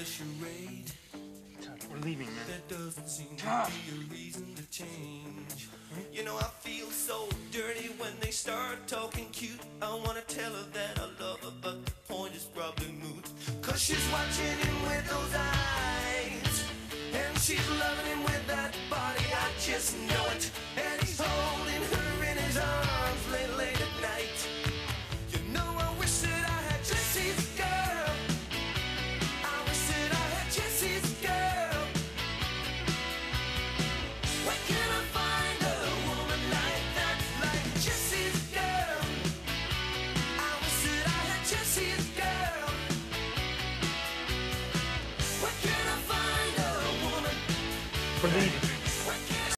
a charade. We're leaving, man. There doesn't seem to be a reason to change. You know, I feel so dirty when they start talking cute. I wanna tell her that I love her, but the point is probably moot. Cause she's watching him with those eyes. And she's loving him with that body, I just know for the